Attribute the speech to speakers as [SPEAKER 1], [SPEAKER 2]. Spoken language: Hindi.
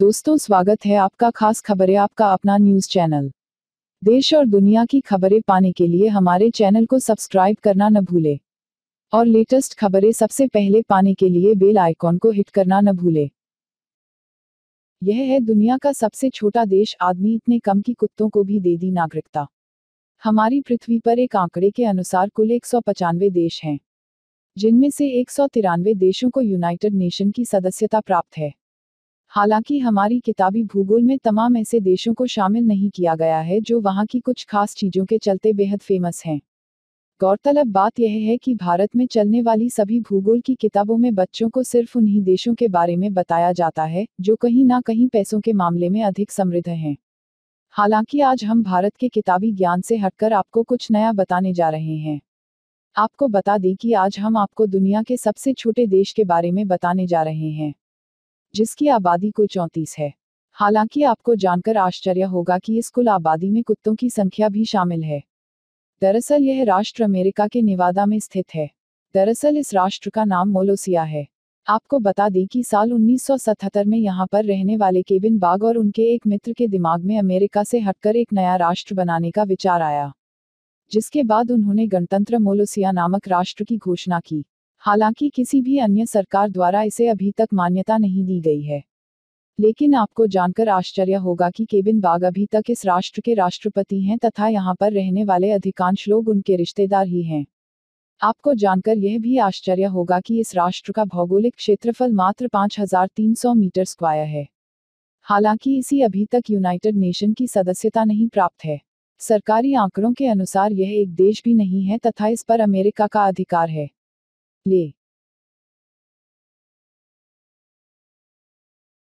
[SPEAKER 1] दोस्तों, स्वागत है आपका खास खबरें आपका अपना न्यूज़ चैनल। देश और दुनिया की खबरें पाने के लिए हमारे चैनल को सब्सक्राइब करना न भूले। और लेटेस्ट खबरें सबसे पहले पाने के लिए बेल आइकॉन को हिट करना न भूले। यह है दुनिया का सबसे छोटा देश, आदमी इतने कम की कुत्तों को भी दे दी नागरिकता। हमारी पृथ्वी पर एक आंकड़े के अनुसार कुल एक देश हैं, जिनमें से एक सौ तिरानवे देशों को यूनाइटेड नेशन की सदस्यता प्राप्त है। हालाँकि हमारी किताबी भूगोल में तमाम ऐसे देशों को शामिल नहीं किया गया है जो वहाँ की कुछ खास चीज़ों के चलते बेहद फ़ेमस हैं। गौरतलब बात यह है कि भारत में चलने वाली सभी भूगोल की किताबों में बच्चों को सिर्फ़ उन्हीं देशों के बारे में बताया जाता है, जो कहीं ना कहीं पैसों के मामले में अधिक समृद्ध हैं। हालाँकि आज हम भारत के किताबी ज्ञान से हटकर आपको कुछ नया बताने जा रहे हैं। आपको बता दें कि आज हम आपको दुनिया के सबसे छोटे देश के बारे में बताने जा रहे हैं, जिसकी आबादी कुल चौंतीस है। हालाँकि आपको जानकर आश्चर्य होगा कि इस कुल आबादी में कुत्तों की संख्या भी शामिल है। दरअसल यह राष्ट्र अमेरिका के निवादा में स्थित है। दरअसल इस राष्ट्र का नाम मोलोसिया है। आपको बता दें कि साल 1977 में यहाँ पर रहने वाले केविन बाग और उनके एक मित्र के दिमाग में अमेरिका से हटकर एक नया राष्ट्र बनाने का विचार आया, जिसके बाद उन्होंने गणतंत्र मोलोसिया नामक राष्ट्र की घोषणा की। हालाँकि किसी भी अन्य सरकार द्वारा इसे अभी तक मान्यता नहीं दी गई है। लेकिन आपको जानकर आश्चर्य होगा कि केबिन बाग अभी तक इस राष्ट्र के राष्ट्रपति हैं तथा यहाँ पर रहने वाले अधिकांश लोग उनके रिश्तेदार ही हैं। आपको जानकर यह भी आश्चर्य होगा कि इस राष्ट्र का भौगोलिक क्षेत्रफल मात्र 5300 मीटर स्क्वायर है। हालाँकि इसी अभी तक यूनाइटेड नेशन की सदस्यता नहीं प्राप्त है। सरकारी आंकड़ों के अनुसार यह एक देश भी नहीं है तथा इस पर अमेरिका का अधिकार है। ले।